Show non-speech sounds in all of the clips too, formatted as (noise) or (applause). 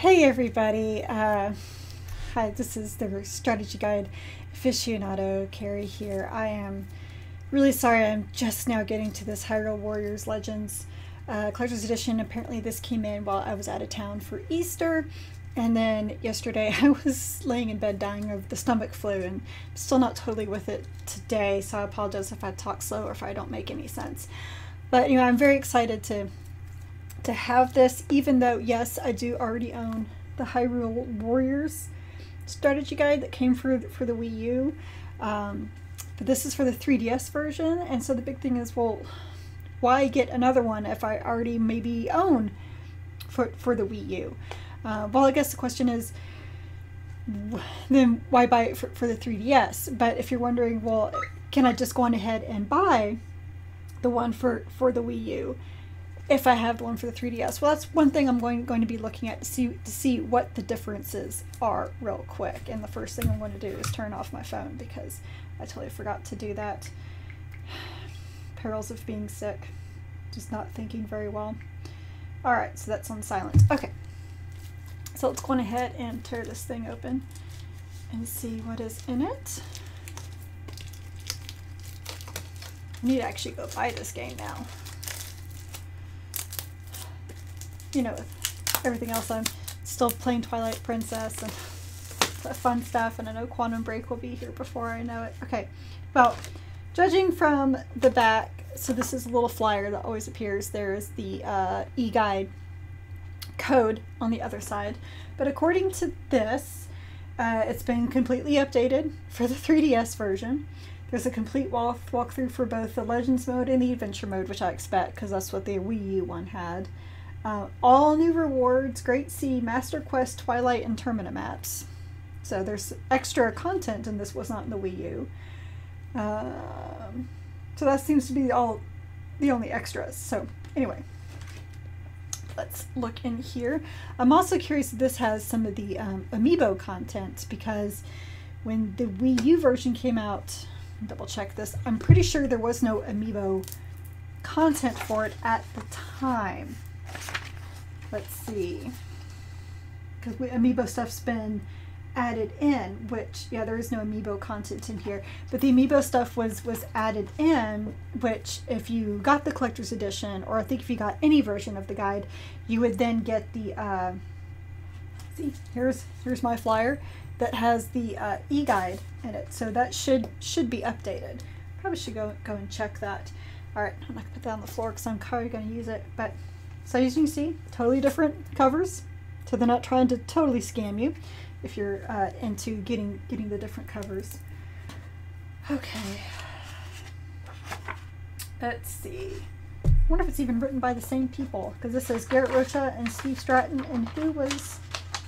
Hey everybody, uh, hi, this is the strategy guide aficionado, Carrie here. I am really sorry I'm just now getting to this Hyrule Warriors Legends uh, Collector's Edition. Apparently this came in while I was out of town for Easter, and then yesterday (laughs) I was laying in bed dying of the stomach flu, and I'm still not totally with it today, so I apologize if I talk slow or if I don't make any sense. But know, I'm very excited to to have this, even though, yes, I do already own the Hyrule Warriors strategy guide that came for, for the Wii U. Um, but this is for the 3DS version, and so the big thing is, well, why get another one if I already maybe own for, for the Wii U? Uh, well, I guess the question is, then why buy it for, for the 3DS? But if you're wondering, well, can I just go on ahead and buy the one for, for the Wii U? If I have one for the 3DS. Well, that's one thing I'm going going to be looking at to see to see what the differences are real quick. And the first thing I'm going to do is turn off my phone because I totally forgot to do that. (sighs) Perils of being sick, just not thinking very well. All right, so that's on silent. Okay, so let's go on ahead and tear this thing open and see what is in it. I need to actually go buy this game now you know, everything else, I'm still playing Twilight Princess and fun stuff, and I know Quantum Break will be here before I know it. Okay, well, judging from the back, so this is a little flyer that always appears. There is the uh, e-guide code on the other side, but according to this, uh, it's been completely updated for the (laughs) 3DS version. There's a complete walk walkthrough for both the Legends mode and the Adventure mode, which I expect because that's what the Wii U one had. Uh, all new rewards, Great Sea, Master Quest, Twilight, and Termina maps. So there's extra content, and this was not in the Wii U. Um, so that seems to be all the only extras. So anyway, let's look in here. I'm also curious if this has some of the um, amiibo content because when the Wii U version came out, double check this, I'm pretty sure there was no amiibo content for it at the time let's see, because amiibo stuff's been added in, which yeah, there is no amiibo content in here, but the amiibo stuff was was added in, which if you got the collector's edition, or I think if you got any version of the guide, you would then get the uh, see here's here's my flyer that has the uh, e-guide in it, so that should should be updated. Probably should go go and check that. All right, I'm not gonna put that on the floor because I'm probably gonna use it, but so as you can see, totally different covers. So they're not trying to totally scam you if you're uh, into getting getting the different covers. Okay. Let's see. I wonder if it's even written by the same people because this says Garitt Rocha and Steve Stratton. And who was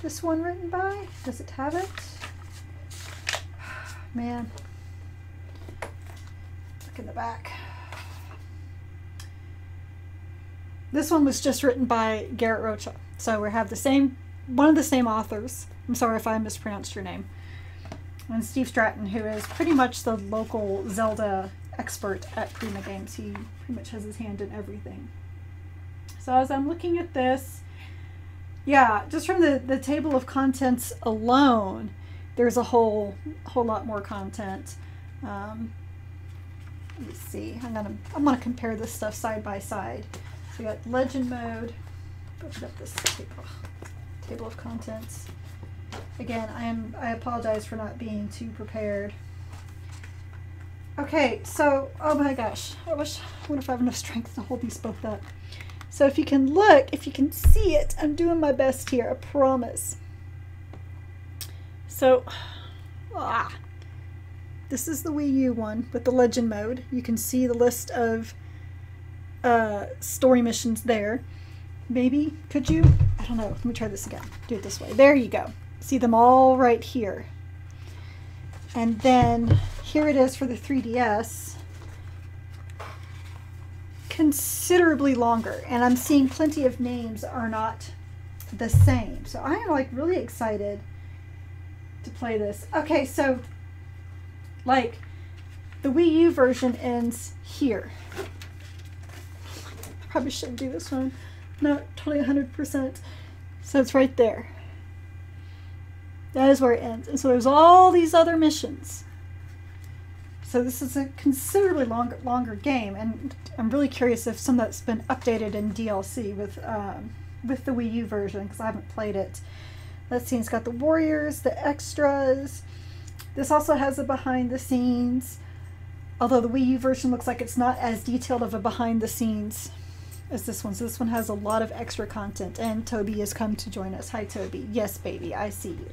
this one written by? Does it have it? (sighs) Man. Look in the back. This one was just written by Garitt Rocha. So we have the same, one of the same authors. I'm sorry if I mispronounced your name. And Steve Stratton, who is pretty much the local Zelda expert at Prima Games. He pretty much has his hand in everything. So as I'm looking at this, yeah, just from the, the table of contents alone, there's a whole whole lot more content. Um, let me see. I'm gonna I'm gonna compare this stuff side by side. We got legend mode. Open up this table, table of contents. Again, I am I apologize for not being too prepared. Okay, so oh my gosh, I wish I wonder if I have enough strength to hold these both up. So if you can look, if you can see it, I'm doing my best here, I promise. So, ah, this is the Wii U one with the legend mode. You can see the list of uh, story missions there. Maybe, could you? I don't know. Let me try this again. Do it this way. There you go. See them all right here. And then here it is for the 3DS. Considerably longer. And I'm seeing plenty of names are not the same. So I am like really excited to play this. Okay, so like the Wii U version ends here probably shouldn't do this one. Not totally 100%. So it's right there. That is where it ends. And so there's all these other missions. So this is a considerably longer longer game, and I'm really curious if some of that's been updated in DLC with um, with the Wii U version because I haven't played it. Let's see, it's got the warriors, the extras. This also has a behind the scenes, although the Wii U version looks like it's not as detailed of a behind the scenes as this one. So this one has a lot of extra content, and Toby has come to join us. Hi, Toby. Yes, baby, I see you.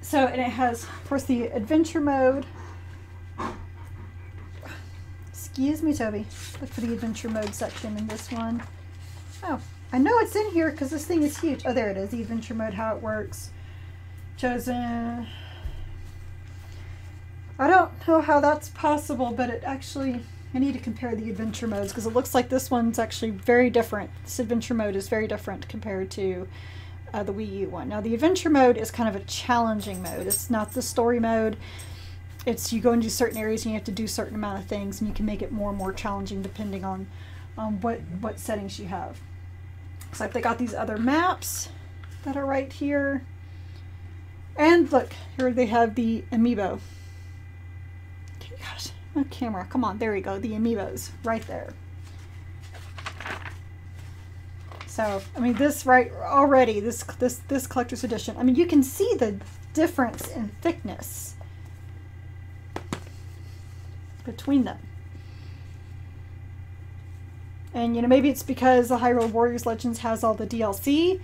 So, and it has, of course, the adventure mode. Excuse me, Toby. Look for the adventure mode section in this one. Oh, I know it's in here because this thing is huge. Oh, there it is. The adventure mode, how it works. Chosen. I don't know how that's possible, but it actually, I need to compare the adventure modes because it looks like this one's actually very different. This adventure mode is very different compared to uh, the Wii U one. Now the adventure mode is kind of a challenging mode. It's not the story mode. It's you go into certain areas and you have to do certain amount of things and you can make it more and more challenging depending on what, what settings you have. Looks like they got these other maps that are right here. And look, here they have the amiibo. My camera, come on, there we go, the amiibos right there. So, I mean, this right already, this this this collector's edition. I mean, you can see the difference in thickness between them. And you know, maybe it's because the Hyrule Warriors Legends has all the DLC,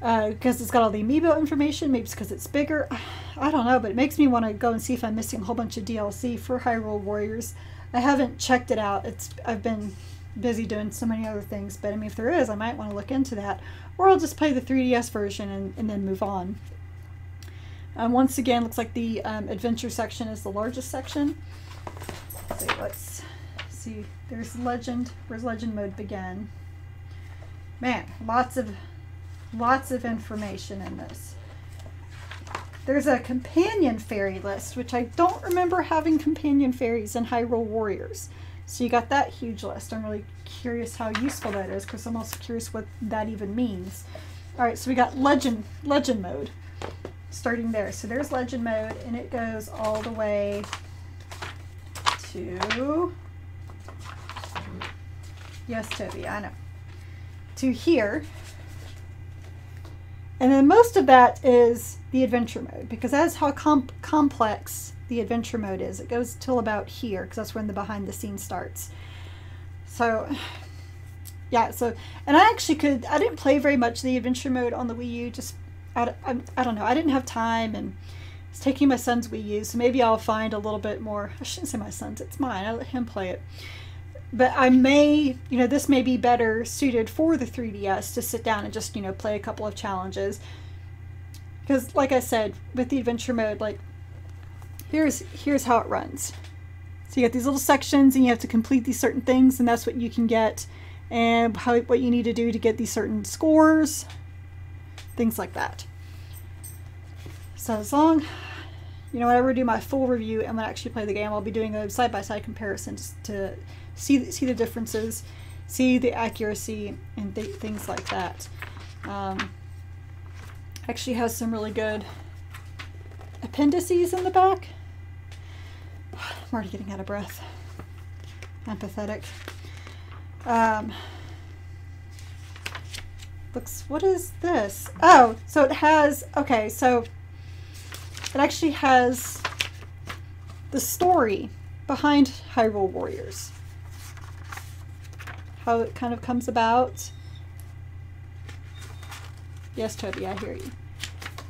because uh, it's got all the amiibo information. Maybe it's because it's bigger. (sighs) I don't know, but it makes me want to go and see if I'm missing a whole bunch of DLC for Hyrule Warriors. I haven't checked it out. It's I've been busy doing so many other things, but I mean, if there is, I might want to look into that. Or I'll just play the 3DS version and, and then move on. Um, once again, looks like the um, adventure section is the largest section. Let's see, let's see. There's legend. Where's legend mode begin? Man, lots of lots of information in this. There's a companion fairy list, which I don't remember having companion fairies in Hyrule Warriors. So you got that huge list. I'm really curious how useful that is because I'm also curious what that even means. All right, so we got legend legend mode starting there. So there's legend mode and it goes all the way to Yes, Toby, I know. To here. And then most of that is the adventure mode because that's how comp complex the adventure mode is. It goes till about here because that's when the behind the scenes starts. So (sighs) yeah, so and I actually could I didn't play very much the adventure mode on the Wii U just I, I, I don't know I didn't have time and it's taking my son's Wii U so maybe I'll find a little bit more I shouldn't say my son's it's mine I let him play it but I may you know this may be better suited for the 3DS to sit down and just you know play a couple of challenges because like I said with the adventure mode like here's here's how it runs. So you get these little sections and you have to complete these certain things and that's what you can get and how, what you need to do to get these certain scores, things like that. So as long, you know, whenever I do my full review and when I actually play the game, I'll be doing a side-by-side -side comparison to see, see the differences, see the accuracy and th things like that. Um, actually has some really good appendices in the back. I'm already getting out of breath. I'm pathetic. Um, looks, what is this? Oh, so it has, okay, so it actually has the story behind Hyrule Warriors. How it kind of comes about. Yes, Toby, I hear you.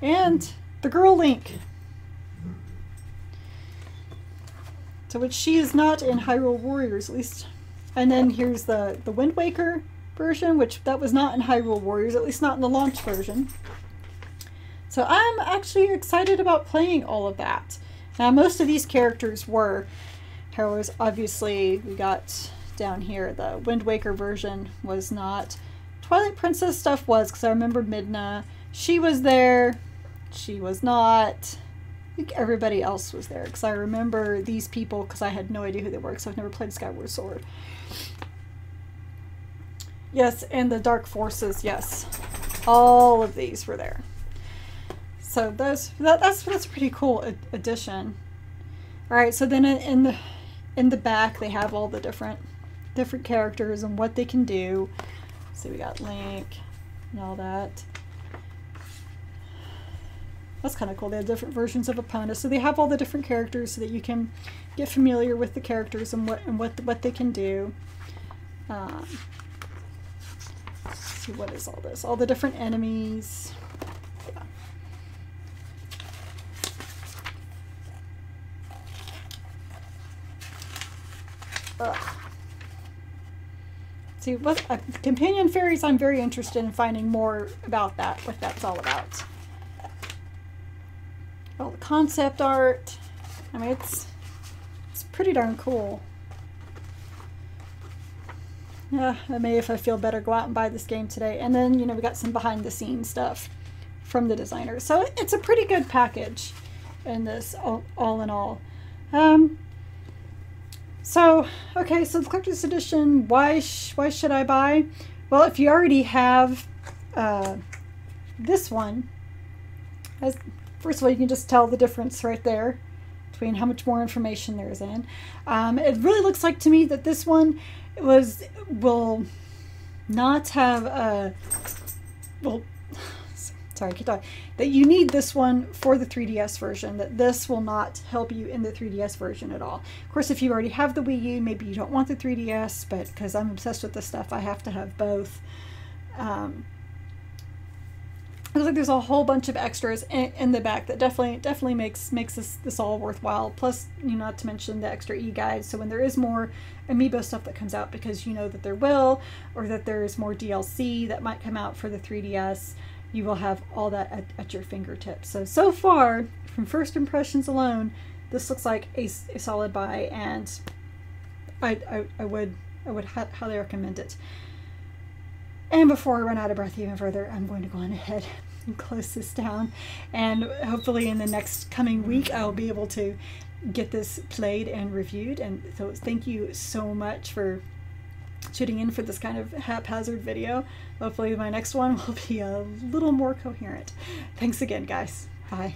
And the girl Link. So which she is not in Hyrule Warriors, at least. And then here's the, the Wind Waker version, which that was not in Hyrule Warriors, at least not in the launch version. So I'm actually excited about playing all of that. Now most of these characters were heroes. Obviously, we got down here the Wind Waker version was not. Twilight Princess stuff was because I remember Midna. She was there. She was not think everybody else was there because I remember these people because I had no idea who they were because I've never played Skyward Sword. Yes, and the Dark Forces, yes. All of these were there. So those that, that's that's a pretty cool addition. All right, so then in the in the back they have all the different different characters and what they can do. So we got Link and all that. That's kind of cool. They have different versions of Epona, so they have all the different characters so that you can get familiar with the characters and what and what what they can do. Um, see what is all this? All the different enemies. Ugh. See, what uh, companion fairies, I'm very interested in finding more about that, what that's all about. All the concept art. I mean, it's, it's pretty darn cool. Yeah, I may, if I feel better, go out and buy this game today. And then, you know, we got some behind the scenes stuff from the designers. So it's a pretty good package in this, all, all in all. Um, so, okay, so the collector's edition, why, sh why should I buy? Well, if you already have uh, this one, as, first of all, you can just tell the difference right there between how much more information there is in. Um, it really looks like to me that this one was will not have a well sorry, keep talking, that you need this one for the 3DS version, that this will not help you in the 3DS version at all. Of course, if you already have the Wii U, maybe you don't want the 3DS, but because I'm obsessed with this stuff, I have to have both. Um, looks like there's a whole bunch of extras in, in, the back that definitely definitely makes makes this this all worthwhile. Plus, you know, not to mention the extra e-guide. So when there is more amiibo stuff that comes out, because you know that there will, or that there's more DLC that might come out for the 3DS, you will have all that at, at your fingertips. So, so far, from first impressions alone, this looks like a, a solid buy, and I, I, I would I would highly recommend it. And before I run out of breath even further, I'm going to go on ahead (laughs) and close this down. And hopefully in the next coming week, I'll be able to get this played and reviewed. And so thank you so much for tuning in for this kind of haphazard video. Hopefully my next one (laughs) will be a little more coherent. Thanks again, guys. Bye.